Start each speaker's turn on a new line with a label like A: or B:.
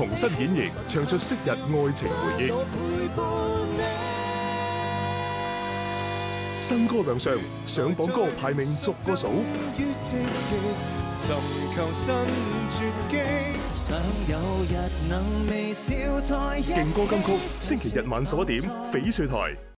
A: 重新演绎，唱出昔日爱情回忆。新歌亮相，上榜歌排名逐
B: 个数。
A: 劲歌金曲星期日晚十点，翡翠台。